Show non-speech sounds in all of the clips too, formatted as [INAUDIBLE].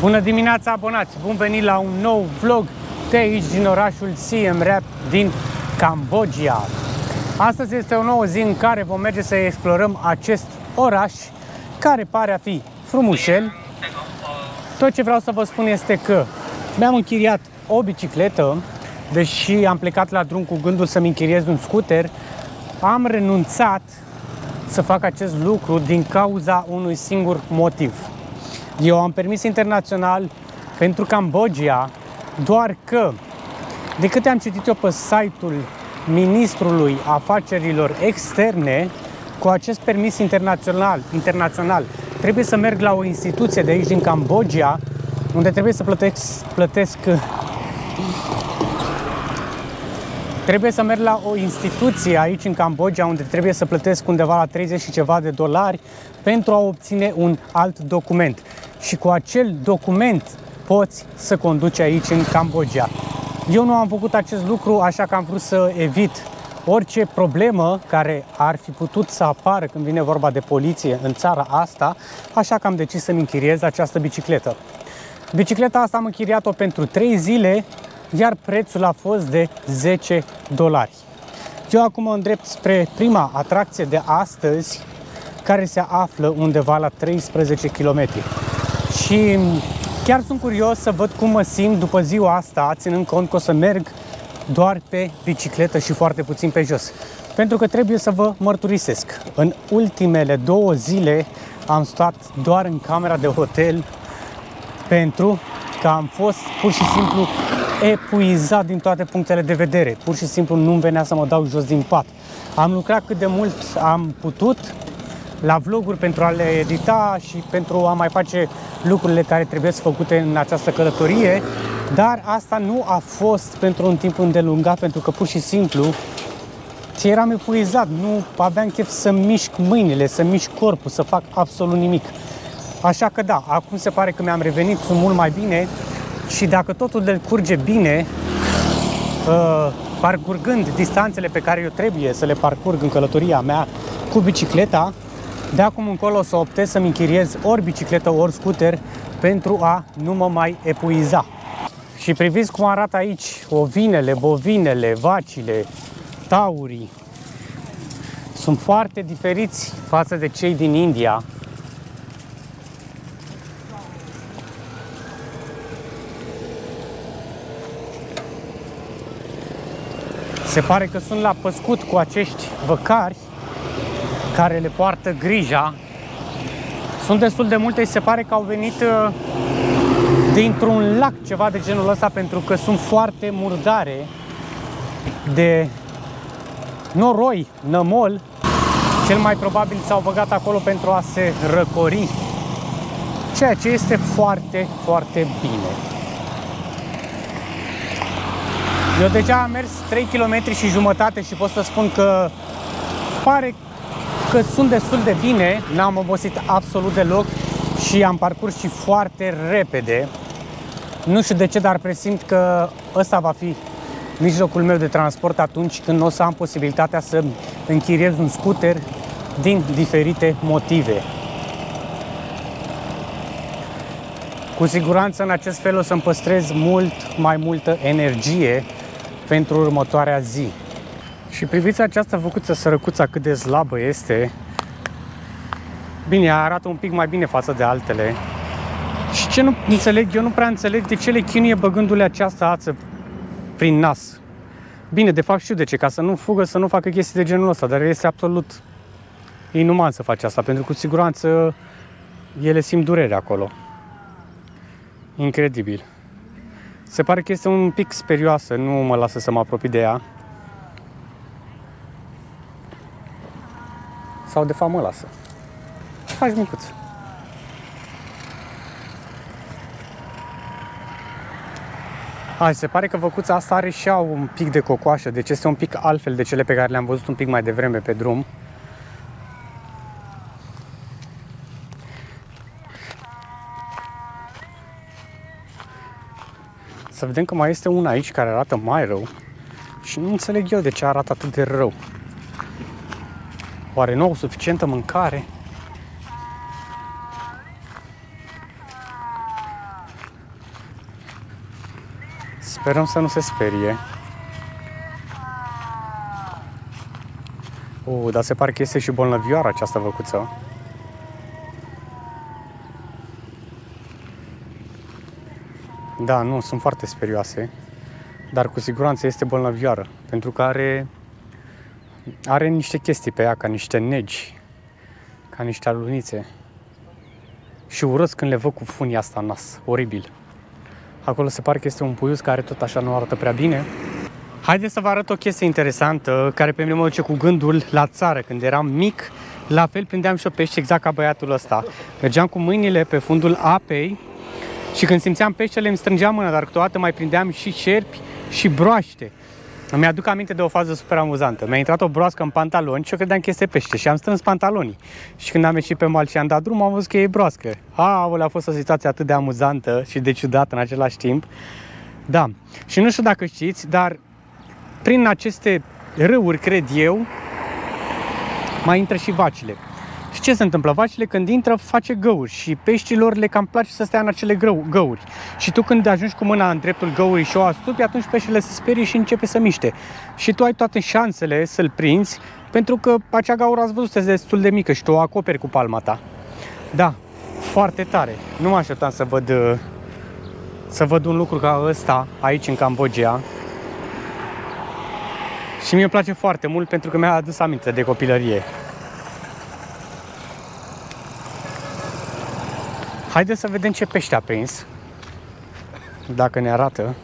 Bună dimineața, abonați! Bun venit la un nou vlog de aici din orașul Siem Reap din Cambodgia. Astăzi este o nouă zi în care vom merge să explorăm acest oraș care pare a fi frumușel. Tot ce vreau să vă spun este că mi-am închiriat o bicicletă, deși am plecat la drum cu gândul să-mi închiriez un scooter, am renunțat să fac acest lucru din cauza unui singur motiv. Eu am permis internațional pentru Cambodgia, doar că, de câte am citit eu pe site-ul Ministrului Afacerilor Externe, cu acest permis internațional, internațional trebuie să merg la o instituție de aici din Cambodgia, unde trebuie să plătesc, plătesc Trebuie să merg la o instituție aici în Cambodgia unde trebuie să plătesc undeva la 30 și ceva de dolari pentru a obține un alt document. Și cu acel document poți să conduci aici în Cambodgia. Eu nu am făcut acest lucru, așa că am vrut să evit orice problemă care ar fi putut să apară când vine vorba de poliție în țara asta, așa că am decis să-mi închiriez această bicicletă. Bicicleta asta am închiriat-o pentru 3 zile iar prețul a fost de 10 dolari. Eu acum mă îndrept spre prima atracție de astăzi, care se află undeva la 13 km. Și chiar sunt curios să văd cum mă simt după ziua asta, ținând cont că o să merg doar pe bicicletă și foarte puțin pe jos. Pentru că trebuie să vă mărturisesc. În ultimele două zile am stat doar în camera de hotel pentru că am fost pur și simplu epuizat din toate punctele de vedere. Pur și simplu nu-mi venea să mă dau jos din pat. Am lucrat cât de mult am putut la vloguri pentru a le edita și pentru a mai face lucrurile care trebuie să făcute în această călătorie, dar asta nu a fost pentru un timp îndelungat, pentru că pur și simplu ți eram epuizat, nu aveam chef să mișc mâinile, să mișc corpul, să fac absolut nimic. Așa că da, acum se pare că mi-am revenit, sunt mult mai bine și dacă totul decurge bine, uh, parcurgând distanțele pe care eu trebuie să le parcurg în călătoria mea cu bicicleta, de acum încolo o să optez să-mi închiriez ori bicicletă, ori scooter pentru a nu mă mai epuiza. Și priviți cum arată aici ovinele, bovinele, vacile, taurii. Sunt foarte diferiți față de cei din India. Se pare că sunt la păscut cu acești văcari care le poartă grija. Sunt destul de multe și se pare că au venit uh, dintr-un lac, ceva de genul ăsta, pentru că sunt foarte murdare de noroi, nămol. Cel mai probabil s-au băgat acolo pentru a se răcori, ceea ce este foarte, foarte bine. Eu deja am mers 3 km și jumătate și pot să spun că pare că sunt destul de bine, n-am obosit absolut deloc și am parcurs și foarte repede. Nu știu de ce, dar presimt că ăsta va fi mijlocul meu de transport atunci când o să am posibilitatea să închiriez un scooter din diferite motive. Cu siguranță în acest fel o să-mi păstrez mult mai multă energie pentru următoarea zi. Și priviți această făcuță sărăcuța cât de slabă este. Bine, arată un pic mai bine față de altele. Și ce nu înțeleg, eu nu prea înțeleg de ce le chinuie băgându-le această ață prin nas. Bine, de fapt știu de ce, ca să nu fugă, să nu facă chestii de genul ăsta, dar este absolut inuman să faci asta, pentru că cu siguranță ele simt durere acolo. Incredibil. Se pare că este un pic sperioasă, nu mă lasă să mă apropii de ea. Sau de fapt mă lasă. Ce faci, micuț? Hai, se pare că văcuța asta are și au un pic de cocoașă, deci este un pic altfel de cele pe care le-am văzut un pic mai devreme pe drum. Să vedem că mai este una aici care arată mai rău. Și nu înțeleg eu de ce arată atât de rău. Oare nu au suficientă mâncare? Sperăm să nu se sperie. Uh, dar se pare că este și bolnăvioară această văcuță. Da, nu, sunt foarte sperioase, dar cu siguranță este bolnăvioară, pentru că are, are niște chestii pe ea, ca niște negi, ca niște alunițe. Și urăsc când le văd cu funia asta în nas, oribil. Acolo se pare că este un puius care tot așa nu arată prea bine. Haideți să vă arăt o chestie interesantă care pe mine mă duce cu gândul la țară. Când eram mic, la fel prindeam și o pește exact ca băiatul ăsta. Mergeam cu mâinile pe fundul apei și când simțeam peștele îmi strângeam mâna, dar câteodată mai prindeam și cerpi și broaște. Îmi aduc aminte de o fază super amuzantă. Mi-a intrat o broască în pantaloni și eu credeam că este pește și am strâns pantalonii. Și când am ieșit pe mal și am dat drum, am văzut că e broască. Aolea, a fost o situație atât de amuzantă și de ciudată în același timp. Da. Și nu știu dacă știți, dar prin aceste râuri, cred eu, mai intră și vacile. Și ce se întâmplă? Vacile când intră face găuri și peștilor le cam place să stea în acele grău, găuri. Și tu când ajungi cu mâna în dreptul găurii și o astupi, atunci peștele se sperie și începe să miște. Și tu ai toate șansele să-l prinzi, pentru că acea gaură, ați văzut, este destul de mică și tu o acoperi cu palma ta. Da, foarte tare. Nu mă așteptam să văd, să văd un lucru ca ăsta aici în Cambodgia. Și mie îmi place foarte mult pentru că mi-a adus aminte de copilărie. Haideți să vedem ce pește a prins. Dacă ne arată.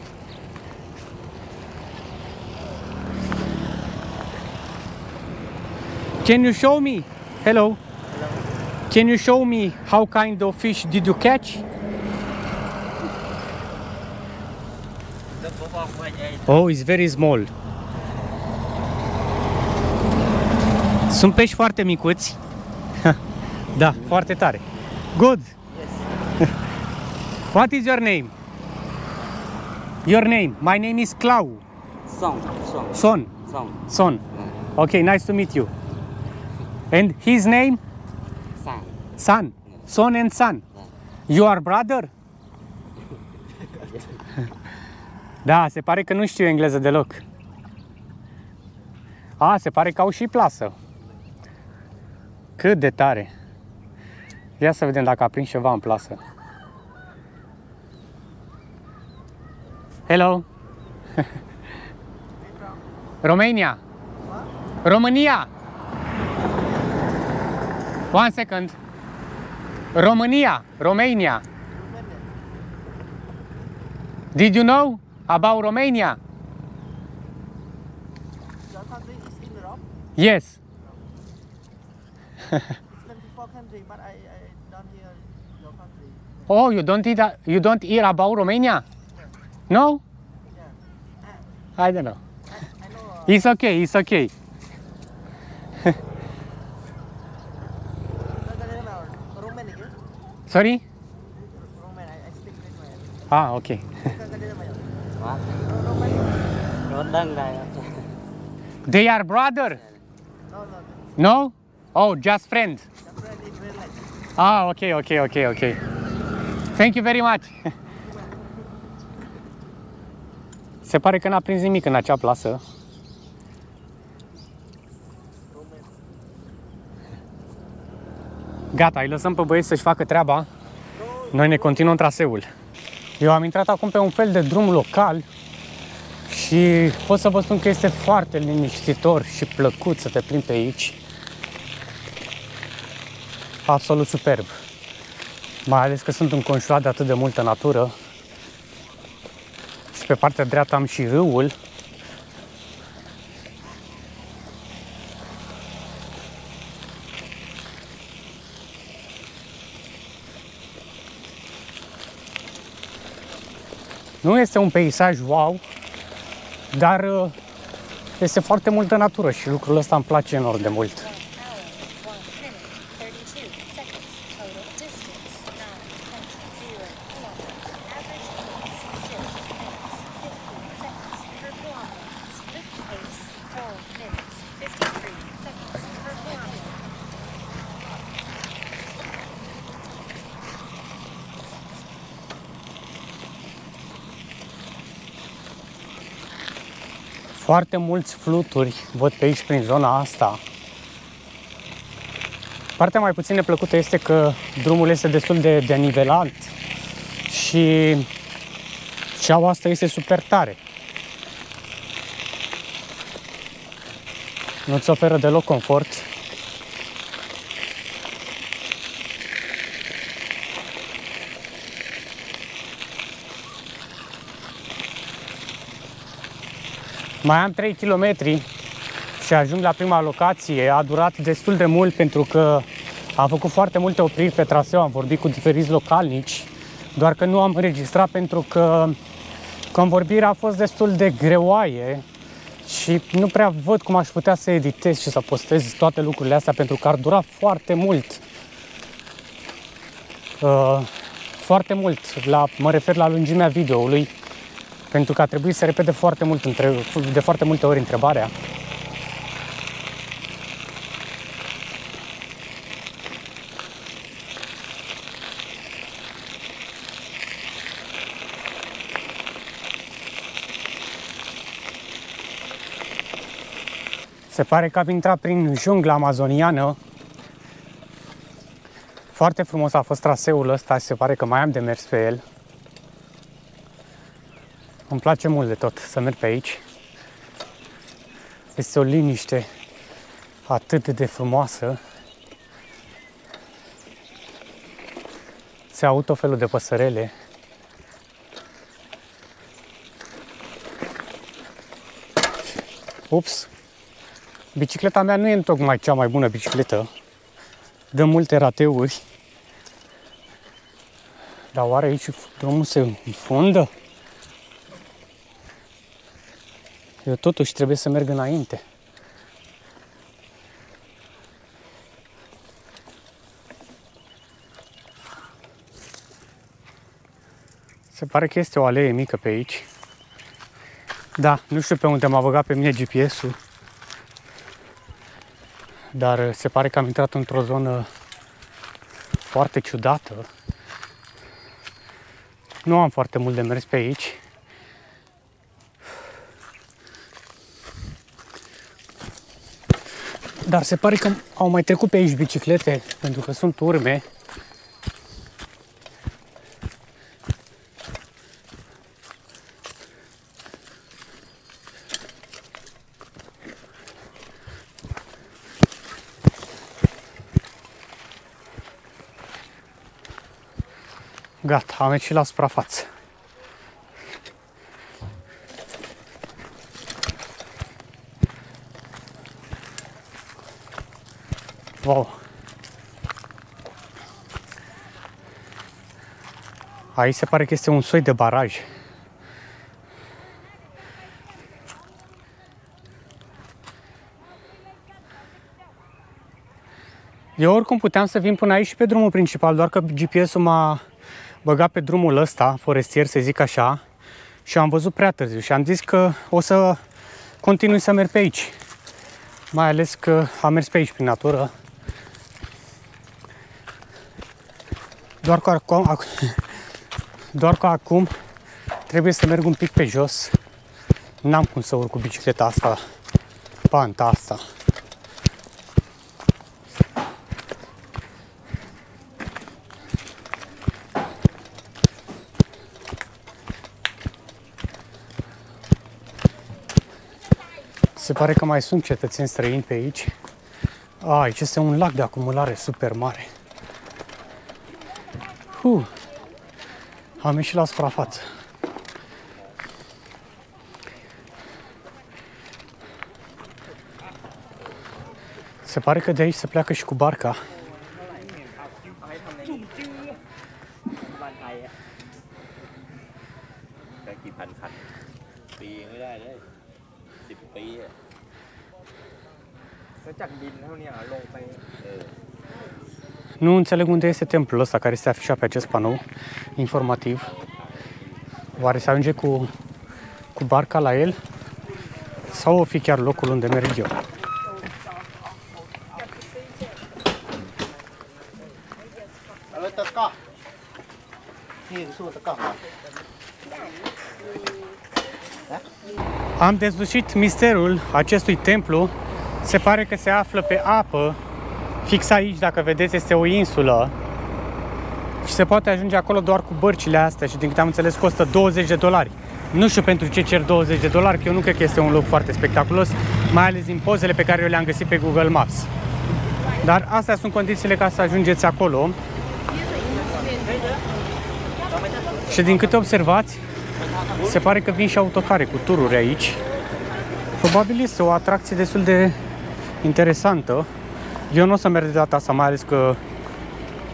Can you show me? Hello. Hello. Can you show me how kind of fish did you catch? Oh, it's very small. Sunt pești foarte micuți. [LAUGHS] da, foarte tare. Good. What is your name? Your name. My name is Clau. Son, son, Son. son, Son. Okay, nice to meet you. And his name? san. Son. Son and son. You are brother? [LAUGHS] Da, se pare că nu știu engleză deloc. A, se pare că au și plasă. Cât de tare. Ia să vedem dacă a prins ceva în plasă. Hello. Romania. România. One second. România. Romania. Did you know about Romania? Your country is in Europe. Yes. It's 24 country, but I, I don't hear your country. Oh, you don't eat, uh, you don't hear about Romania? No? Yeah. I don't know. I know uh, It's okay, it's okay. Roman [LAUGHS] again. Sorry? Roman, I, I speak Roman. Ah, okay. What? Roman. Nó đăng đây. They are brother? No, no, no. No? Oh, just friend. The friend is very like. Ah, okay, okay, okay, okay. Thank you very much. [LAUGHS] Se pare că n-a prins nimic în acea plasă. Gata, îi lăsăm pe băieți să-și facă treaba. Noi ne continuăm traseul. Eu am intrat acum pe un fel de drum local și pot să vă spun că este foarte liniștitor și plăcut să te plimbi pe aici. Absolut superb. Mai ales că sunt înconjurat de atât de multă natură. Și pe partea dreaptă am și râul. Nu este un peisaj wow, dar uh, este foarte multă natură și lucrul ăsta îmi place enorm de mult. Foarte mulți fluturi văd pe aici prin zona asta. Partea mai puțin neplăcută este că drumul este destul de, de nivelat și ceaua asta este super tare. Nu-ți oferă deloc confort. Mai am 3 km și ajung la prima locație. A durat destul de mult pentru că am făcut foarte multe opriri pe traseu, am vorbit cu diferiți localnici, doar că nu am înregistrat pentru că convorbirea a fost destul de greoaie și nu prea văd cum aș putea să editez și să postez toate lucrurile astea pentru că ar dura foarte mult. Uh, foarte mult, la, mă refer la lungimea videoului, pentru că a trebuit să repede foarte mult între, de foarte multe ori întrebarea. Se pare că am intrat prin jungla amazoniană. Foarte frumos a fost traseul ăsta și se pare că mai am de mers pe el. Îmi place mult de tot să merg pe aici. Este o liniște atât de frumoasă. Se aud tot felul de păsărele. Ups! Bicicleta mea nu e tocmai cea mai bună bicicletă. Dă multe rateuri. Dar oare aici drumul se înfundă? Eu totuși trebuie să merg înainte. Se pare că este o alee mică pe aici. Da, nu știu pe unde m-a băgat pe mine GPS-ul. Dar se pare că am intrat într-o zonă foarte ciudată. Nu am foarte mult de mers pe aici. Dar se pare că au mai trecut pe aici biciclete, pentru că sunt urme. Gata, am ieșit la suprafață. Wow! Aici se pare că este un soi de baraj. Eu oricum puteam să vin până aici și pe drumul principal, doar că GPS-ul m-a băgat pe drumul ăsta, forestier să zic așa, și am văzut prea târziu și am zis că o să continui să merg pe aici. Mai ales că am mers pe aici prin natură. Doar că acum, doar că acum trebuie să merg un pic pe jos. N-am cum să urc cu bicicleta asta, panta asta. Se pare că mai sunt cetățeni străini pe aici. A, aici este un lac de acumulare super mare. Uh, am ieșit la suprafață. Se pare că de aici se pleacă și cu barca. Nu înțeleg unde este templul ăsta care este afișat pe acest panou informativ. Oare se ajunge cu, cu barca la el? Sau o fi chiar locul unde merg eu? Alo tơ co Nhìn xuống tơ co Am dezlușit misterul acestui templu. Se pare că se află pe apă. Fix aici, dacă vedeți, este o insulă. Și se poate ajunge acolo doar cu bărcile astea și din câte am înțeles costă 20 de dolari. Nu știu pentru ce cer 20 de dolari, că eu nu cred că este un loc foarte spectaculos, mai ales din pozele pe care eu le-am găsit pe Google Maps. Dar astea sunt condițiile ca să ajungeți acolo. Și din câte observați, se pare că vin și autocare cu tururi aici. Probabil este o atracție destul de interesantă. Eu nu o să merg de data asta, mai ales că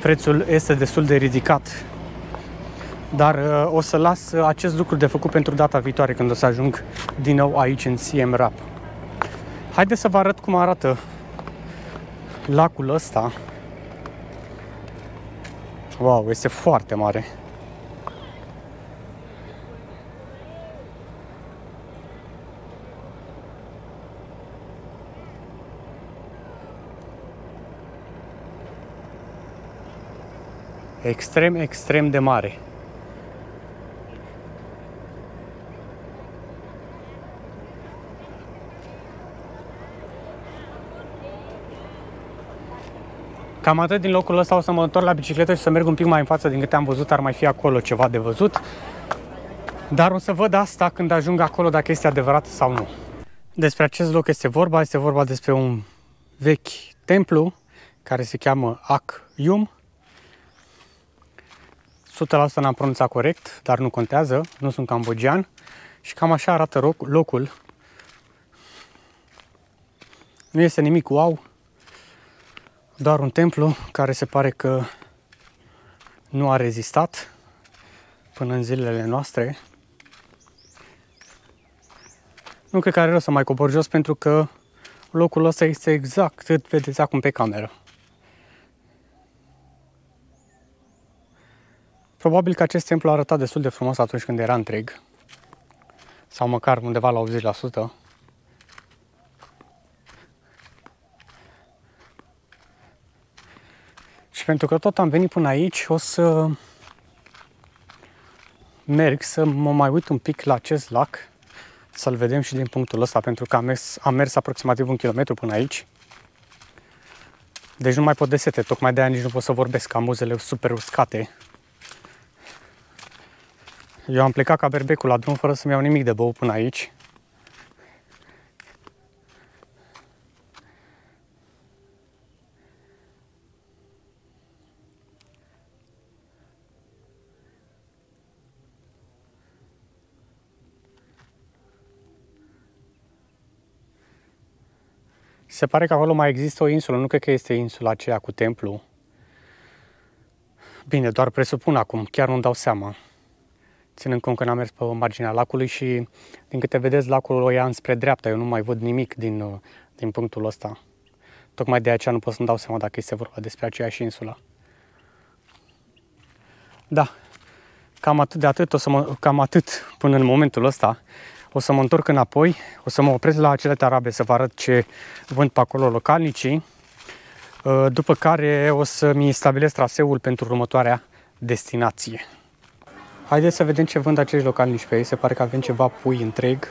prețul este destul de ridicat. Dar uh, o să las uh, acest lucru de făcut pentru data viitoare când o să ajung din nou aici în CM Rap. Haideți să vă arăt cum arată lacul ăsta. Wow, este foarte mare. Extrem, extrem de mare. Cam atât din locul ăsta o să mă întorc la bicicletă și să merg un pic mai în față din câte am văzut, ar mai fi acolo ceva de văzut. Dar o să văd asta când ajung acolo dacă este adevărat sau nu. Despre acest loc este vorba, este vorba despre un vechi templu care se cheamă Ak Yum. 100% n-am pronunțat corect, dar nu contează, nu sunt cambogian. Și cam așa arată locul. Nu este nimic wow, doar un templu care se pare că nu a rezistat până în zilele noastre. Nu cred că are rost să mai cobor jos pentru că locul ăsta este exact cât vedeți acum pe cameră. Probabil că acest templu a arătat destul de frumos atunci când era întreg, sau măcar undeva la 80%. Și pentru că tot am venit până aici, o să merg să mă mai uit un pic la acest lac, să-l vedem și din punctul ăsta, pentru că am mers, am mers aproximativ un kilometru până aici. Deci nu mai pot de sete, tocmai de aia nici nu pot să vorbesc, am muzele super uscate. Eu am plecat ca berbecul la drum fără să-mi iau nimic de băut până aici. Se pare că acolo mai există o insulă, nu cred că este insula aceea cu templu. Bine, doar presupun acum, chiar nu-mi dau seama. Ținând cont că n-am mers pe marginea lacului și, din câte vedeți, lacul o ia înspre dreapta. Eu nu mai văd nimic din, din punctul ăsta. Tocmai de aceea nu pot să-mi dau seama dacă este vorba despre aceeași insula. Da, cam atât de atât, o să mă, cam atât până în momentul ăsta o să mă întorc înapoi, o să mă opresc la acele tarabe să vă arăt ce vând pe acolo localnicii, uh, după care o să-mi stabilesc traseul pentru următoarea destinație. Haideți să vedem ce vând acești localnici pe ei, se pare că avem ceva pui întreg.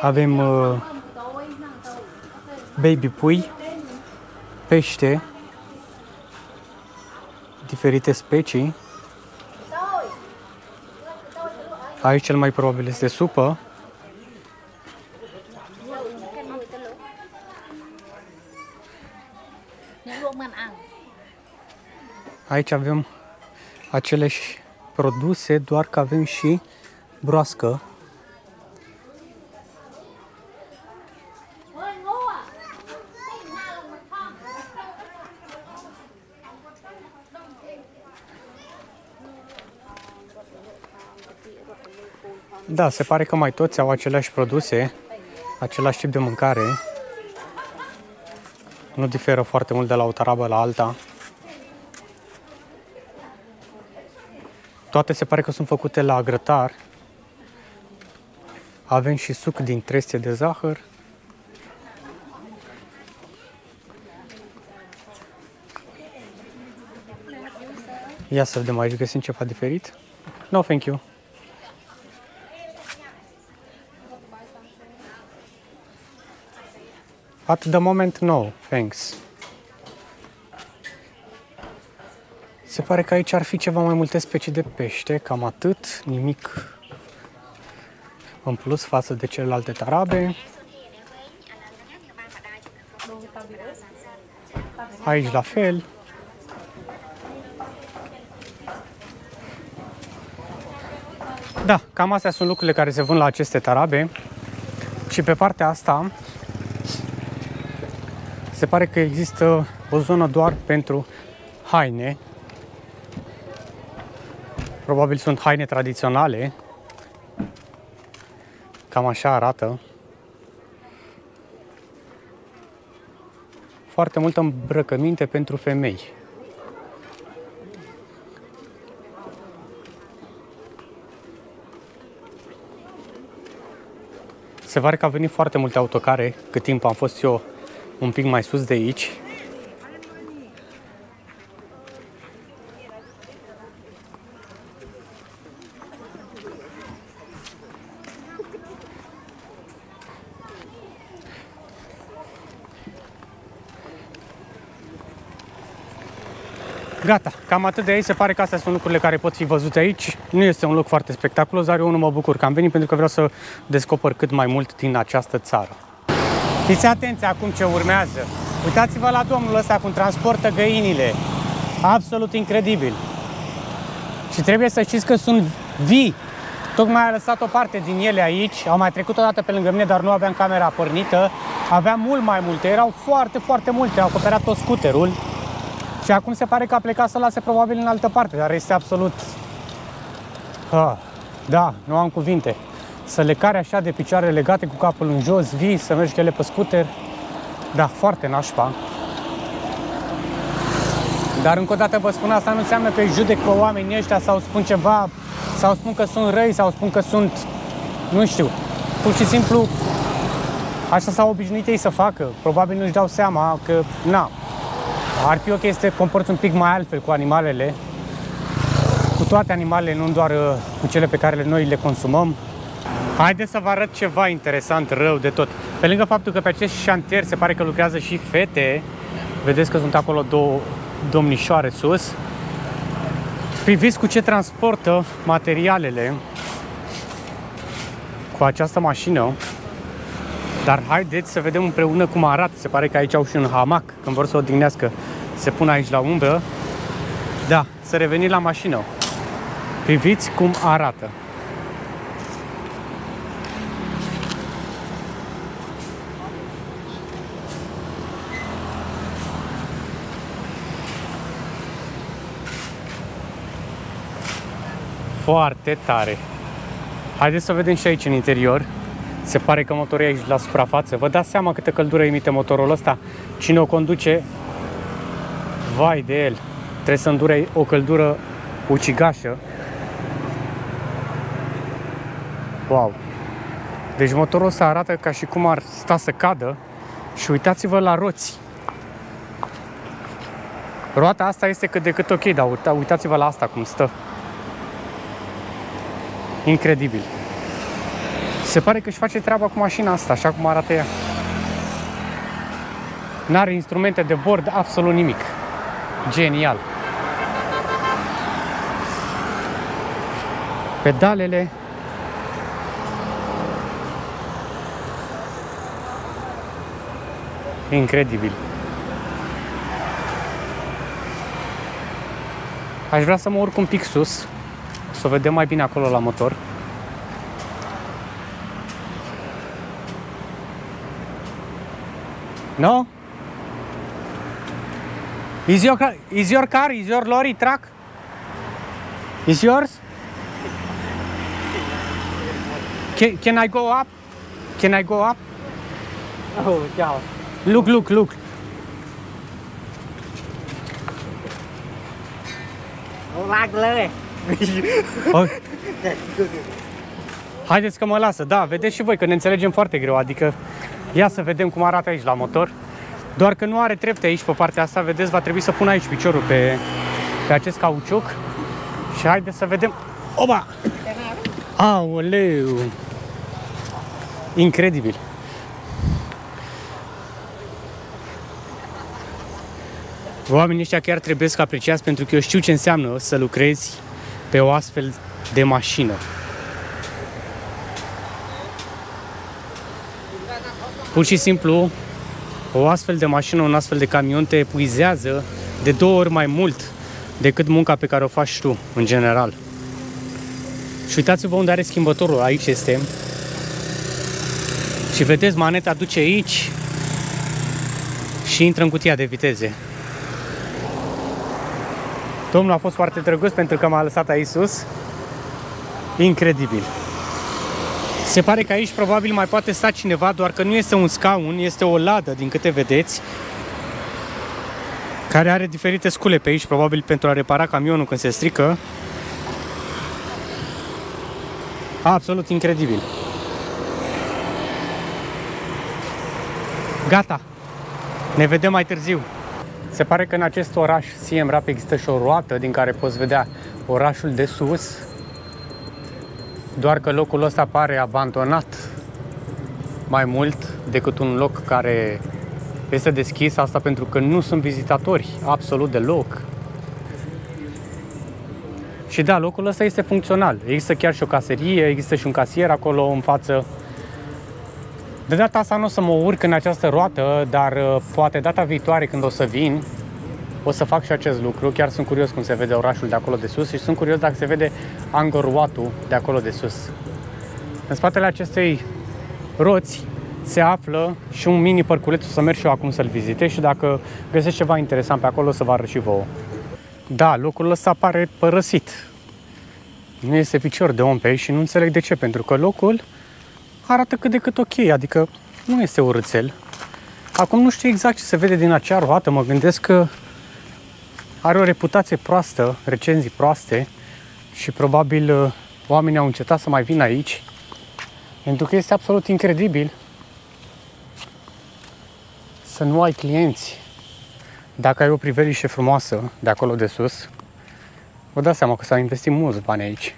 Avem uh, baby pui, pește, diferite specii, Aici cel mai probabil este supă. Aici avem aceleși produse, doar că avem și broască. Da, se pare că mai toți au aceleași produse, același tip de mâncare. Nu diferă foarte mult de la o tarabă la alta. Toate se pare că sunt făcute la grătar. Avem și suc din trestie de zahăr. Ia să vedem aici, găsim ceva diferit. No, thank you. At the moment, no, thanks. Se pare că aici ar fi ceva mai multe specii de pește, cam atât, nimic în plus față de celelalte tarabe. Aici la fel. Da, cam astea sunt lucrurile care se vând la aceste tarabe. Și pe partea asta se pare că există o zonă doar pentru haine. Probabil sunt haine tradiționale. Cam așa arată. Foarte multă îmbrăcăminte pentru femei. Se pare că au venit foarte multe autocare cât timp am fost eu un pic mai sus de aici. Gata, cam atât de aici. Se pare că astea sunt lucrurile care pot fi văzute aici. Nu este un loc foarte spectaculos, dar eu nu mă bucur că am venit pentru că vreau să descoper cât mai mult din această țară. Fiți atenți acum ce urmează. Uitați-vă la domnul ăsta cum transportă găinile. Absolut incredibil. Și trebuie să știți că sunt vii. Tocmai a lăsat o parte din ele aici. Au mai trecut o dată pe lângă mine, dar nu aveam camera pornită. Aveam mult mai multe. Erau foarte, foarte multe. Au acoperat tot scuterul. Și acum se pare că a plecat să lase probabil în altă parte, dar este absolut... Ah, da, nu am cuvinte. Să le care așa de picioare legate cu capul în jos, vii, să mergi cu ele pe scuter. Da, foarte nașpa. Dar încă o dată vă spun, asta nu înseamnă că îi judec pe oamenii ăștia sau spun ceva, sau spun că sunt răi, sau spun că sunt, nu știu, pur și simplu așa s-au obișnuit ei să facă. Probabil nu-și dau seama că, na, ar fi ok să te comporți un pic mai altfel cu animalele, cu toate animalele, nu doar uh, cu cele pe care noi le consumăm. Haideți să vă arăt ceva interesant, rău de tot. Pe lângă faptul că pe acest șantier se pare că lucrează și fete, vedeți că sunt acolo două domnișoare sus, priviți cu ce transportă materialele cu această mașină. Dar haideți să vedem împreună cum arată. Se pare că aici au și un hamac. Când vor să o odihnească, se pun aici la umbră. Da, să revenim la mașină. Priviți cum arată. Foarte tare. Haideți să vedem și aici în interior. Se pare că motorul e aici la suprafață. Vă dați seama câtă căldură emite motorul ăsta? Cine o conduce, vai de el. Trebuie să îndure o căldură ucigașă. Wow! Deci motorul ăsta arată ca și cum ar sta să cadă și uitați-vă la roți. Roata asta este cât de cât ok, dar uita, uitați-vă la asta cum stă. Incredibil. Se pare că își face treaba cu mașina asta, așa cum arată ea. N-are instrumente de bord, absolut nimic. Genial. Pedalele Incredibil. Aș vrea să mă urc un pic sus, să o vedem mai bine acolo la motor. No? Is your? Is your car? Is your lorry truck? Is yours? Can, can I go up? Can I go up? Oh, yeah. Look, look, look. Lag lăre. Haideți că mă lasă, da, vedeți și voi că ne înțelegem foarte greu, adică Ia să vedem cum arată aici la motor. Doar că nu are trepte aici pe partea asta, vedeți, va trebui să pun aici piciorul pe, pe acest cauciuc. Și haideți să vedem. Oba! Aoleu! Incredibil! Oamenii ăștia chiar trebuie să apreciați pentru că eu știu ce înseamnă să lucrezi pe o astfel de mașină. Pur și simplu, o astfel de mașină, un astfel de camion te epuizează de două ori mai mult decât munca pe care o faci tu, în general. Și uitați-vă unde are schimbătorul, aici este. Și vedeți, maneta duce aici și intră în cutia de viteze. Domnul a fost foarte drăguț pentru că m-a lăsat aici sus. Incredibil. Se pare că aici probabil mai poate sta cineva, doar că nu este un scaun, este o ladă, din câte vedeți, care are diferite scule pe aici, probabil pentru a repara camionul când se strică. Absolut incredibil. Gata. Ne vedem mai târziu. Se pare că în acest oraș Siem Rap există și o roată din care poți vedea orașul de sus, doar că locul ăsta pare abandonat mai mult decât un loc care este deschis, asta pentru că nu sunt vizitatori absolut deloc. Și da, locul ăsta este funcțional. Există chiar și o caserie, există și un casier acolo în față. De data asta nu o să mă urc în această roată, dar uh, poate data viitoare când o să vin, o să fac și acest lucru. Chiar sunt curios cum se vede orașul de acolo de sus și sunt curios dacă se vede Angkor Wat de acolo de sus. În spatele acestei roți se află și un mini parculeț, o să merg și eu acum să-l vizitez și dacă găsesc ceva interesant pe acolo, o să vă arăt și vouă. Da, locul ăsta pare părăsit. Nu este picior de om pe aici și nu înțeleg de ce, pentru că locul arată cât de cât ok, adică nu este urâțel. Acum nu știu exact ce se vede din acea roată, mă gândesc că are o reputație proastă, recenzii proaste și probabil uh, oamenii au încetat să mai vină aici pentru că este absolut incredibil să nu ai clienți. Dacă ai o priveliște frumoasă de acolo de sus, vă dați seama că s-au investit mulți bani aici.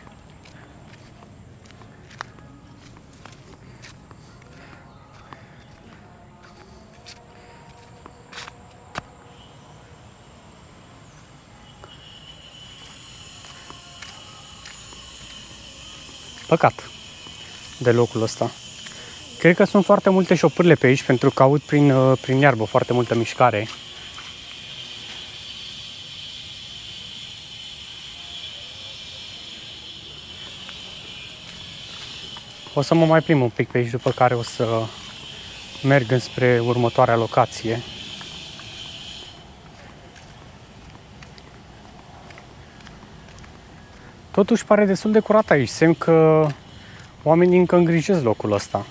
Păcat de locul ăsta. Cred că sunt foarte multe șopârle pe aici pentru că aud prin, uh, prin iarbă foarte multă mișcare. O să mă mai plimb un pic pe aici, după care o să merg înspre următoarea locație. Totuși pare destul de curat aici, semn că oamenii încă îngrijesc locul ăsta.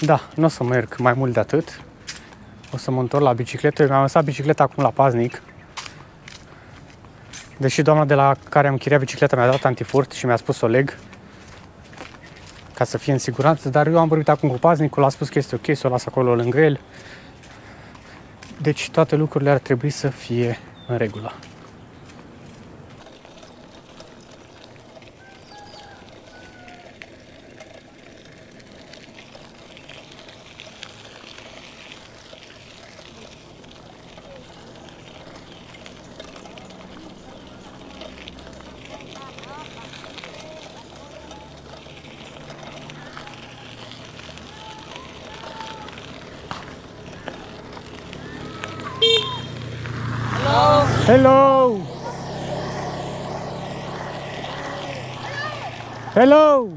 Da, nu o să merg mai mult de atât. O să mă întorc la bicicletă. Eu mi-am lăsat bicicleta acum la paznic. Deși doamna de la care am chiriat bicicleta mi-a dat antifurt și mi-a spus să o leg ca să fie în siguranță, dar eu am vorbit acum cu paznicul, a spus că este ok să o las acolo lângă el. Deci toate lucrurile ar trebui să fie în regulă. Hello! Hello!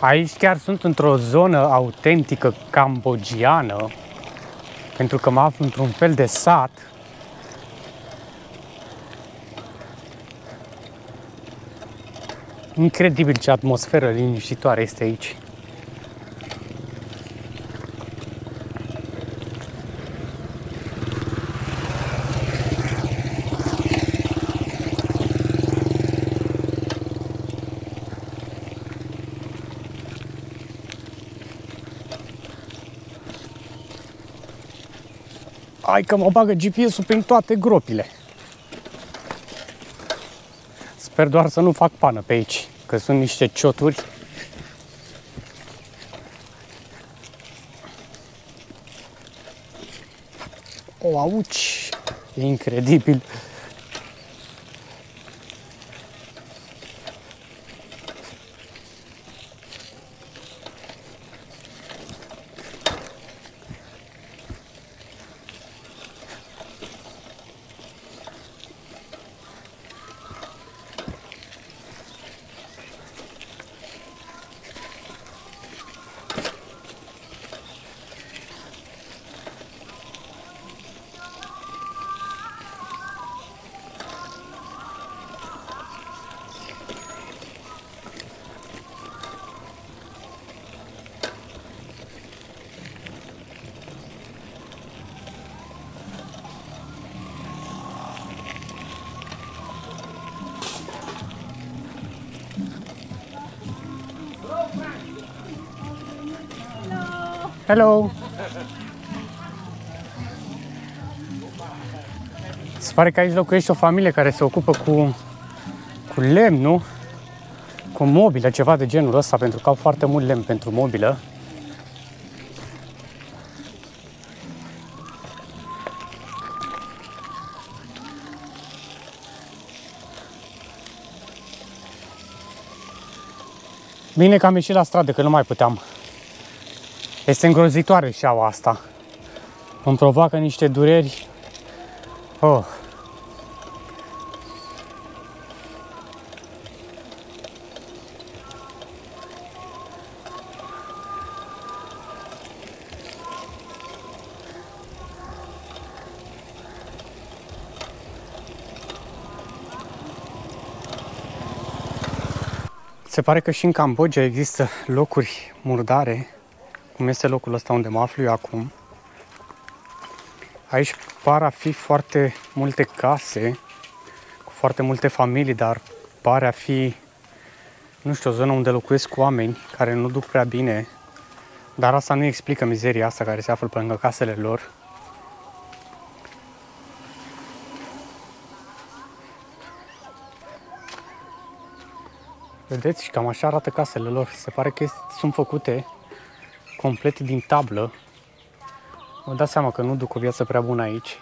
Aici chiar sunt într-o zonă autentică cambogiană, pentru că mă aflu într-un fel de sat. Incredibil ce atmosferă liniștitoare este aici. Hai că mă bagă GPS-ul prin toate gropile. Sper doar să nu fac pană pe aici, că sunt niște cioturi. O, auci! E incredibil. Hello! Se pare că aici locuiește o familie care se ocupă cu, cu lemn, nu? Cu mobilă, ceva de genul ăsta, pentru că au foarte mult lemn pentru mobilă. Bine că am ieșit la stradă, că nu mai puteam. Este îngrozitoare șaua asta. Îmi provoacă niște dureri. Oh. Se pare că și în Cambodgia există locuri murdare cum este locul ăsta unde mă aflu eu acum. Aici par a fi foarte multe case, cu foarte multe familii, dar pare a fi, nu știu, o zonă unde locuiesc oameni care nu duc prea bine, dar asta nu explică mizeria asta care se află pe lângă casele lor. Vedeți, cam așa arată casele lor. Se pare că sunt făcute complet din tablă. Vă dați seama că nu duc o viață prea bună aici.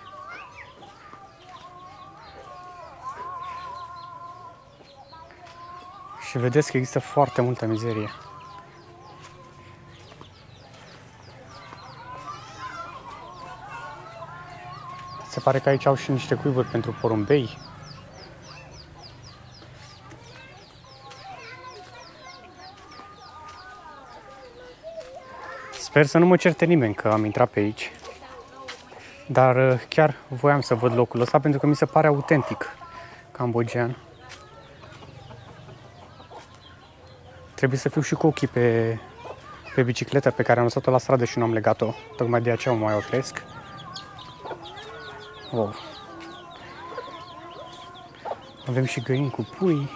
Și vedeți că există foarte multă mizerie. Se pare că aici au și niște cuiburi pentru porumbei. Sper să nu mă certe nimeni că am intrat pe aici. Dar uh, chiar voiam să văd locul ăsta pentru că mi se pare autentic cambogian. Trebuie să fiu și cu ochii pe, pe bicicleta pe care am lăsat-o la stradă și nu am legat-o. Tocmai de aceea mă mai opresc. Wow. Avem și găini cu pui.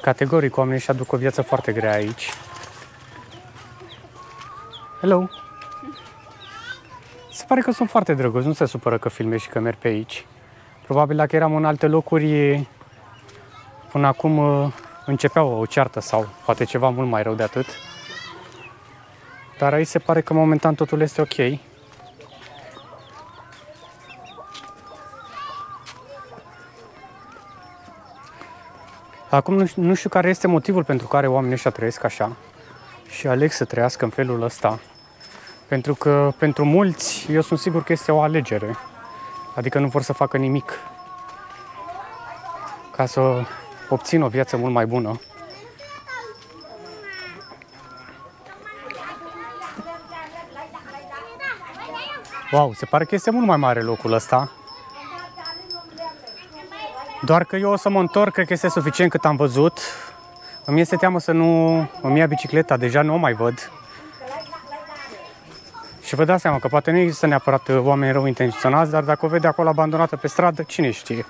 Categoric, oamenii își aduc o viață foarte grea aici. Hello! Se pare că sunt foarte drăguți, nu se supără că filmez și că merg pe aici. Probabil dacă eram în alte locuri, până acum uh, începeau o ceartă sau poate ceva mult mai rău de atât. Dar aici se pare că momentan totul este ok. Acum nu știu, nu știu care este motivul pentru care oamenii ăștia trăiesc așa și aleg să trăiască în felul ăsta. Pentru că pentru mulți eu sunt sigur că este o alegere. Adică nu vor să facă nimic ca să obțină o viață mult mai bună. Wow, se pare că este mult mai mare locul ăsta. Doar că eu o să mă întorc, cred că este suficient cât am văzut. Îmi este teamă să nu îmi ia bicicleta, deja nu o mai văd. Și vă dați seama că poate nu există neapărat oameni rău intenționați, dar dacă o vede acolo abandonată pe stradă, cine știe?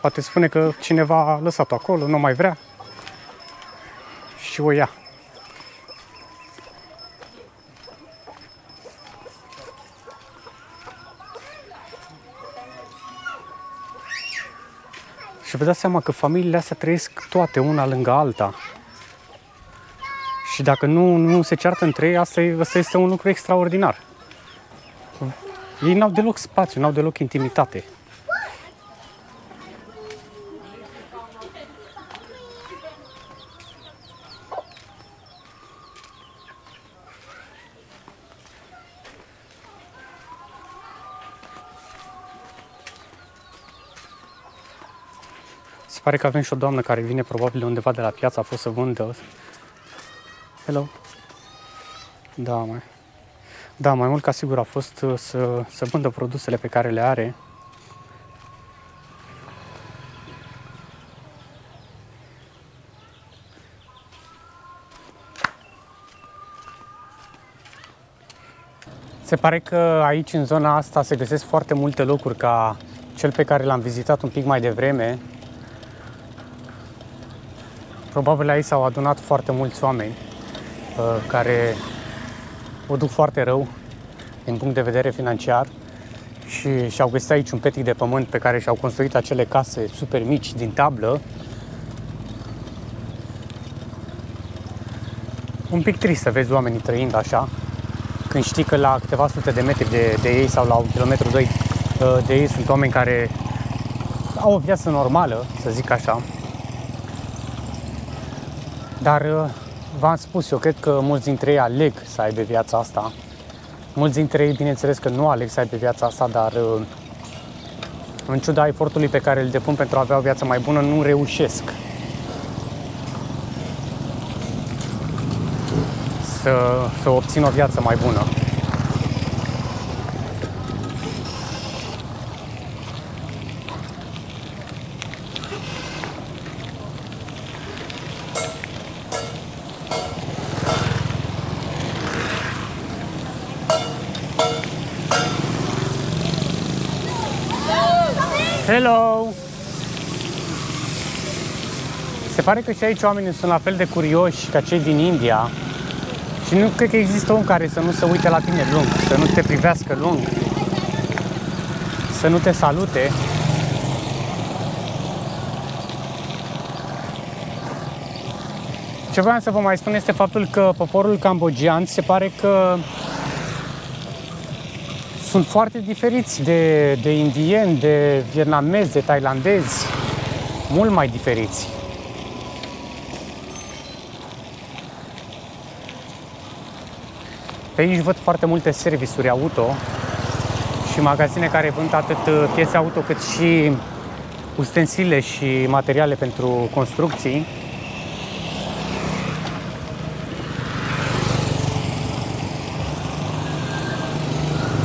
Poate spune că cineva a lăsat-o acolo, nu mai vrea și o ia. Și vă dați seama că familiile astea trăiesc toate una lângă alta. Și dacă nu, nu se ceartă între ei, asta, e, asta este un lucru extraordinar. Ei n-au deloc spațiu, n-au deloc intimitate. Pare că avem și o doamnă care vine probabil undeva de la piață, a fost să vândă. Hello. Da, mai. Da, mai mult ca sigur a fost uh, să, să vândă produsele pe care le are. Se pare că aici, în zona asta, se găsesc foarte multe locuri ca cel pe care l-am vizitat un pic mai devreme. Probabil aici s-au adunat foarte mulți oameni uh, care o duc foarte rău din punct de vedere financiar și și-au găsit aici un petic de pământ pe care și-au construit acele case super mici din tablă. Un pic trist să vezi oamenii trăind așa, când știi că la câteva sute de metri de, de ei sau la un kilometru, doi uh, de ei sunt oameni care au o viață normală, să zic așa. Dar uh, v-am spus, eu cred că mulți dintre ei aleg să aibă viața asta. Mulți dintre ei, bineînțeles că nu aleg să aibă viața asta, dar uh, în ciuda efortului pe care îl depun pentru a avea o viață mai bună, nu reușesc să, să obțin o viață mai bună. Hello! Se pare că și aici oamenii sunt la fel de curioși ca cei din India și nu cred că există un care să nu se uite la tine lung, să nu te privească lung, să nu te salute. Ce vreau să vă mai spun este faptul că poporul cambogian se pare că sunt foarte diferiți de, de indieni, de vietnamezi, de tailandezi, mult mai diferiți. Pe aici văd foarte multe servisuri auto și magazine care vând atât piese auto cât și ustensile și materiale pentru construcții.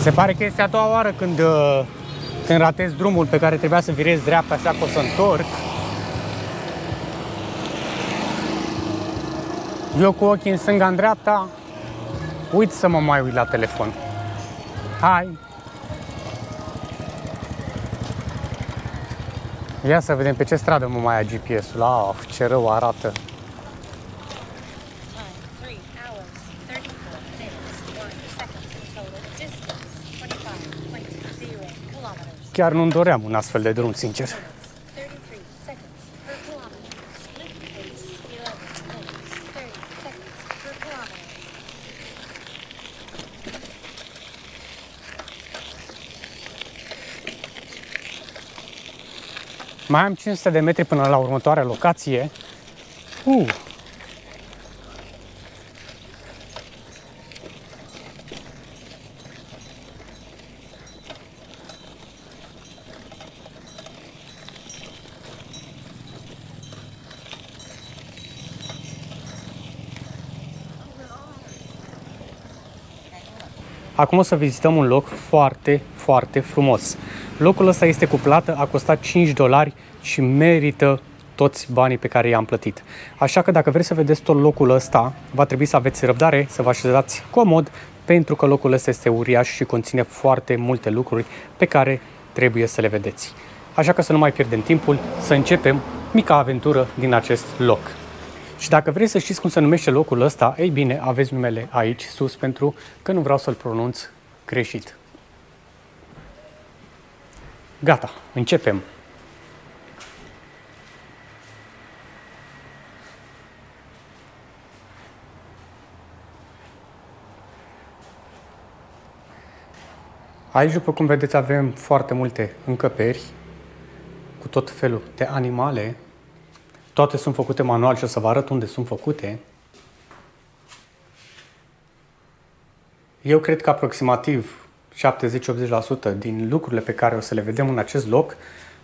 Se pare că este a doua oară când, uh, când ratez drumul pe care trebuia să virez dreapta, așa că o să întorc. Eu cu ochii în stânga, în dreapta, uit să mă mai uit la telefon. Hai! Ia să vedem pe ce stradă mă mai ia GPS-ul. Ah, ce rău arată. Time, 3 hours, 34 minutes, 1 second. Total distance, 25.0 kilometers. Chiar nu-mi doream un astfel de drum, sincer. Mai am 500 de metri până la următoarea locație. Uh. Acum o să vizităm un loc foarte, foarte frumos. Locul ăsta este cu plată, a costat 5 dolari și merită toți banii pe care i-am plătit. Așa că dacă vreți să vedeți tot locul ăsta, va trebui să aveți răbdare, să vă așezați comod, pentru că locul ăsta este uriaș și conține foarte multe lucruri pe care trebuie să le vedeți. Așa că să nu mai pierdem timpul, să începem mica aventură din acest loc. Și dacă vrei să știți cum se numește locul ăsta, ei bine, aveți numele aici sus pentru că nu vreau să-l pronunț greșit. Gata, începem. Aici, după cum vedeți, avem foarte multe încăperi cu tot felul de animale. Toate sunt făcute manual și o să vă arăt unde sunt făcute. Eu cred că aproximativ 70-80% din lucrurile pe care o să le vedem în acest loc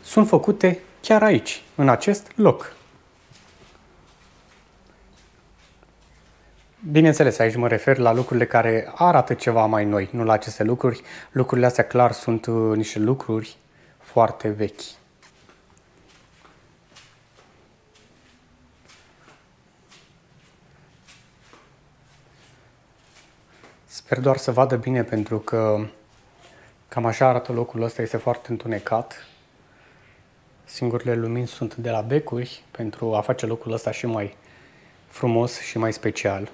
sunt făcute chiar aici, în acest loc. Bineînțeles, aici mă refer la lucrurile care arată ceva mai noi, nu la aceste lucruri. Lucrurile astea clar sunt uh, niște lucruri foarte vechi. Sper doar să vadă bine pentru că cam așa arată locul ăsta, este foarte întunecat. Singurile lumini sunt de la becuri pentru a face locul ăsta și mai frumos și mai special.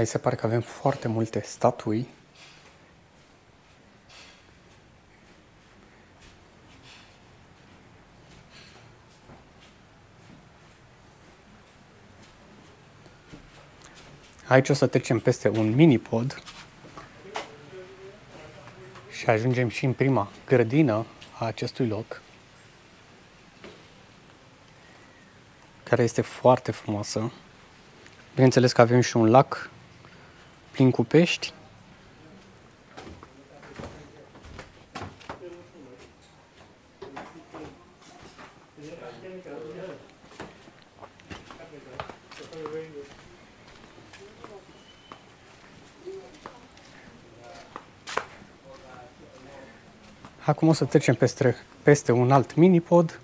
Aici se pare că avem foarte multe statui. Aici o să trecem peste un mini-pod și ajungem și în prima grădină a acestui loc, care este foarte frumoasă. Bineînțeles că avem și un lac plin cu pești. Acum o să trecem peste, peste un alt mini-pod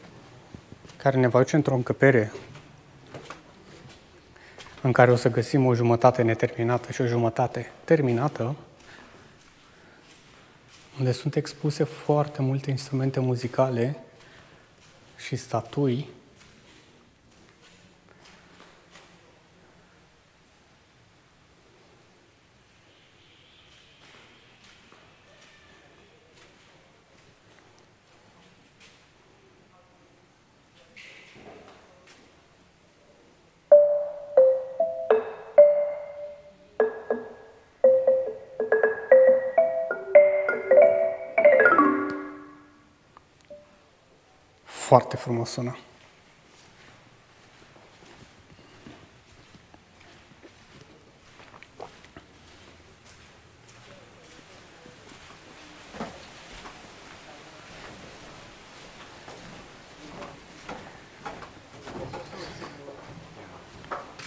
care ne va duce într-o încăpere în care o să găsim o jumătate neterminată și o jumătate terminată, unde sunt expuse foarte multe instrumente muzicale și statui frumos sună.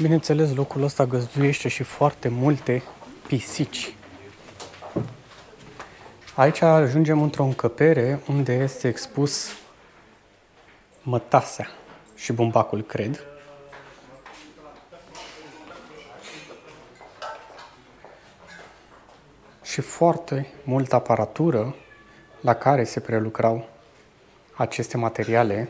Bineînțeles, locul ăsta găzduiește și foarte multe pisici. Aici ajungem într-o încăpere unde este expus mătasea și bumbacul, cred. Și foarte multă aparatură la care se prelucrau aceste materiale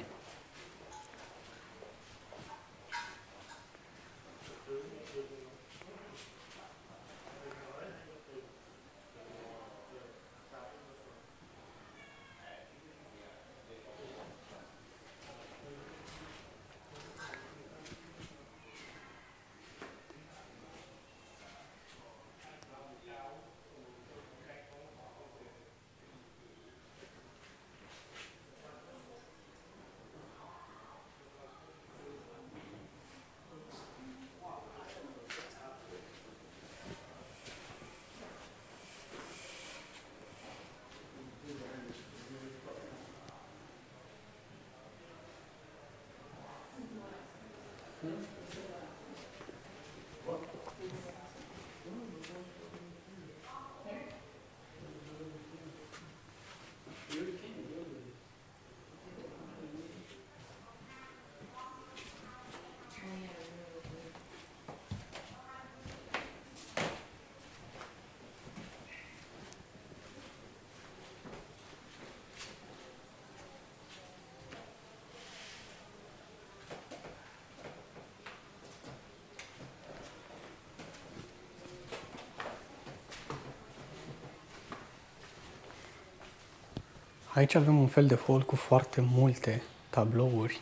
Aici avem un fel de hol cu foarte multe tablouri.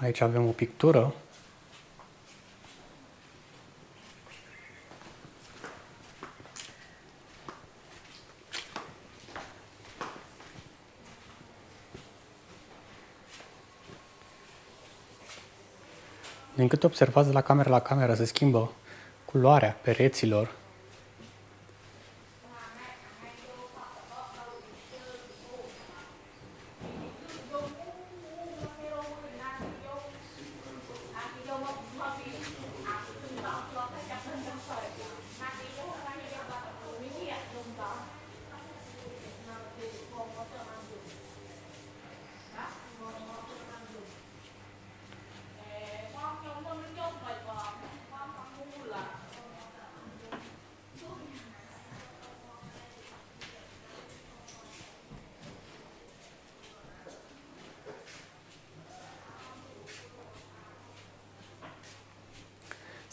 Aici avem o pictură. Observați de la cameră la cameră, se schimbă culoarea pereților.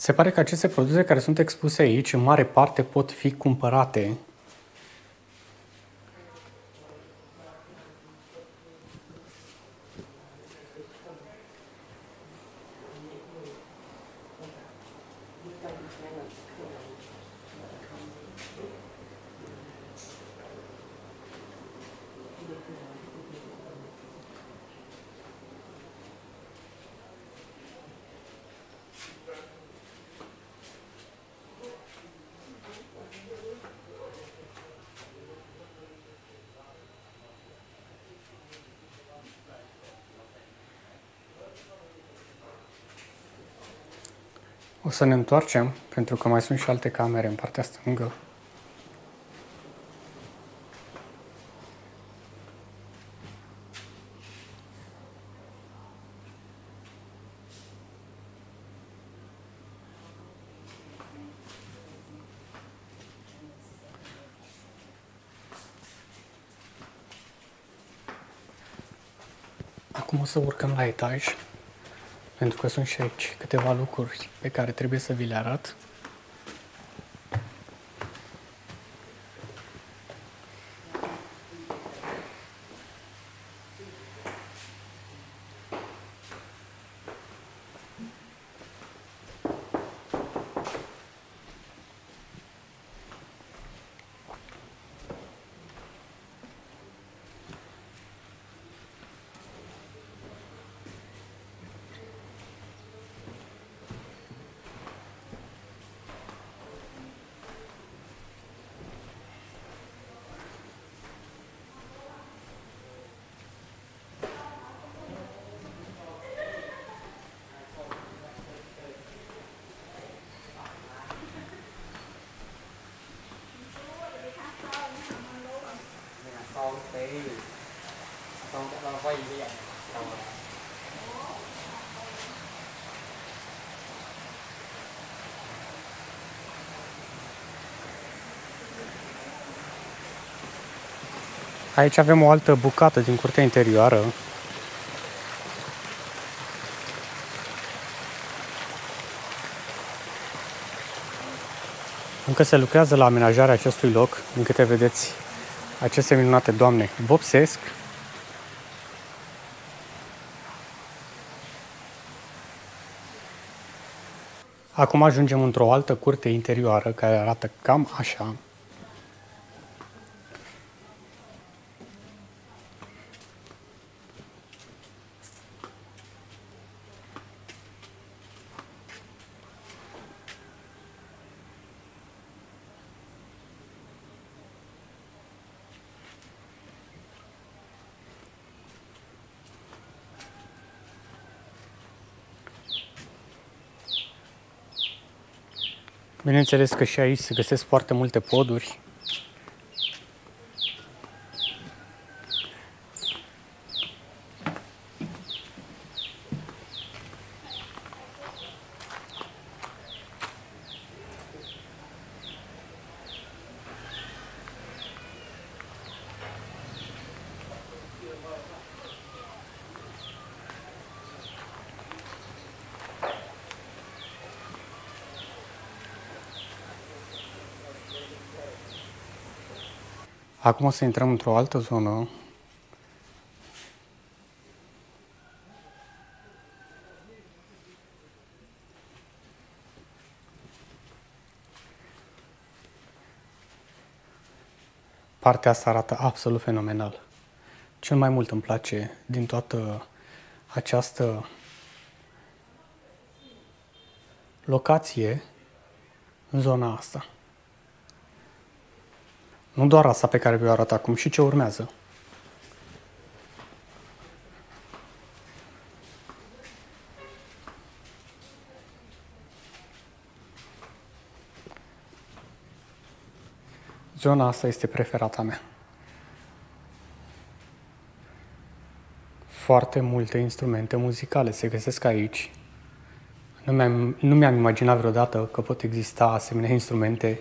Se pare că aceste produse care sunt expuse aici, în mare parte, pot fi cumpărate să ne întoarcem, pentru că mai sunt și alte camere în partea stângă. Acum o să urcăm la etaj, pentru că sunt și aici câteva lucruri pe care trebuie să vi le arăt. Con tí con con quay như vậy Rồi. Aici avem o altă bucată din curtea interioară. Încă se lucrează la amenajarea acestui loc, din câte vedeți, aceste minunate doamne vopsesc. Acum ajungem într-o altă curte interioară care arată cam așa. Bineînțeles că și aici se găsesc foarte multe poduri. Acum o să intrăm într-o altă zonă. Partea asta arată absolut fenomenal. Cel mai mult îmi place din toată această locație în zona asta. Nu doar asta pe care vi-o arăt acum, și ce urmează. Zona asta este preferata mea. Foarte multe instrumente muzicale se găsesc aici. Nu mi-am, nu mi-am imaginat vreodată că pot exista asemenea instrumente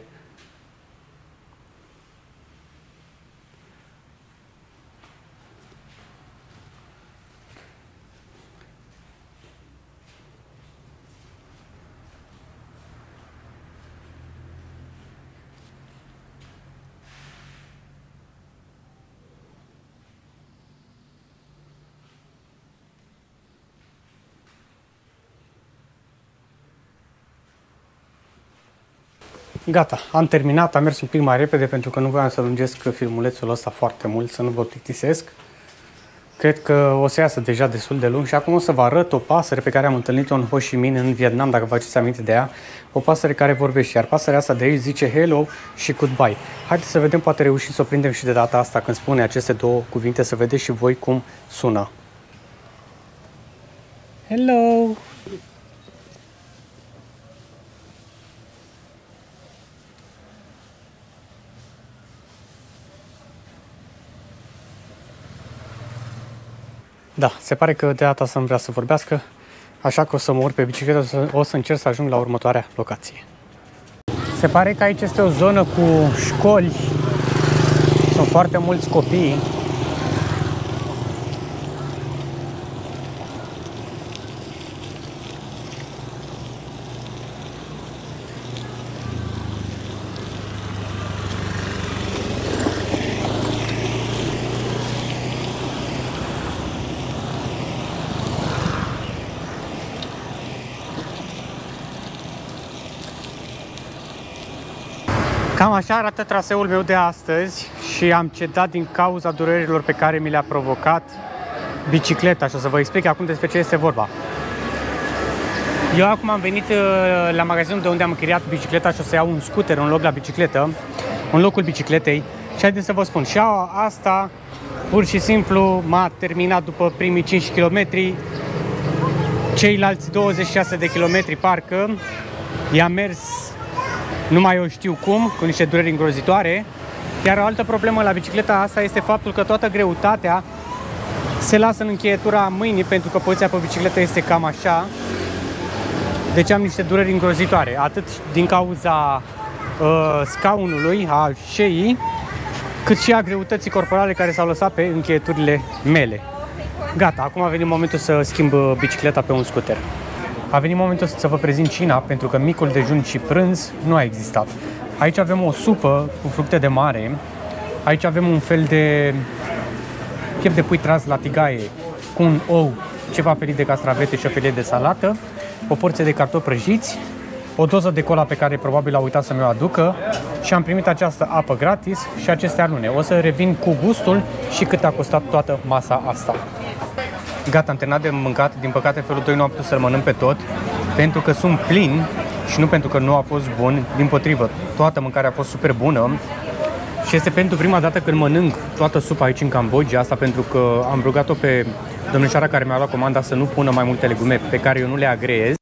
Gata, am terminat, am mers un pic mai repede pentru că nu voiam să lungesc filmulețul ăsta foarte mult, să nu vă plictisesc. Cred că o să iasă deja destul de lung și acum o să vă arăt o pasăre pe care am întâlnit-o în Ho Chi Minh, în Vietnam, dacă vă faceți aminte de ea. O pasăre care vorbește, iar pasărea asta de aici zice hello și goodbye. Haideți să vedem, poate reușim să o prindem și de data asta când spune aceste două cuvinte, să vedeți și voi cum sună. Hello! Da, se pare că de data asta nu vrea să vorbească, așa că o să mă urc pe bicicletă, o să încerc să ajung la următoarea locație. Se pare că aici este o zonă cu școli, sunt foarte mulți copii Cam așa arată traseul meu de astăzi și am cedat din cauza durerilor pe care mi le-a provocat bicicleta și o să vă explic acum despre ce este vorba. Eu acum am venit uh, la magazinul de unde am închiriat bicicleta și o să iau un scooter, un loc la bicicletă, un locul bicicletei și haideți să vă spun, și asta pur și simplu m-a terminat după primii 5 km, ceilalți 26 de km parcă, i-a mers numai eu știu cum, cu niște dureri îngrozitoare. Iar o altă problemă la bicicleta asta este faptul că toată greutatea se lasă în încheietura mâinii pentru că poziția pe bicicletă este cam așa. Deci am niște dureri îngrozitoare, atât din cauza uh, scaunului, a șeii, cât și a greutății corporale care s-au lăsat pe încheieturile mele. Gata, acum a venit momentul să schimb uh, bicicleta pe un scooter. A venit momentul să vă prezint cina, pentru că micul dejun și prânz nu a existat. Aici avem o supă cu fructe de mare, aici avem un fel de piept de pui tras la tigaie cu un ou, ceva felit de castravete și o felie de salată, o porție de cartofi prăjiți, o doză de cola pe care probabil a uitat să mi-o aducă și am primit această apă gratis și aceste alune. O să revin cu gustul și cât a costat toată masa asta. Gata, am terminat de mâncat. Din păcate, felul 2 nu am putut să-l mănânc pe tot, pentru că sunt plin și nu pentru că nu a fost bun. Din potrivă, toată mâncarea a fost super bună și este pentru prima dată când mănânc toată supa aici în Cambodgia, asta pentru că am rugat-o pe domnișoara care mi-a luat comanda să nu pună mai multe legume pe care eu nu le agreez.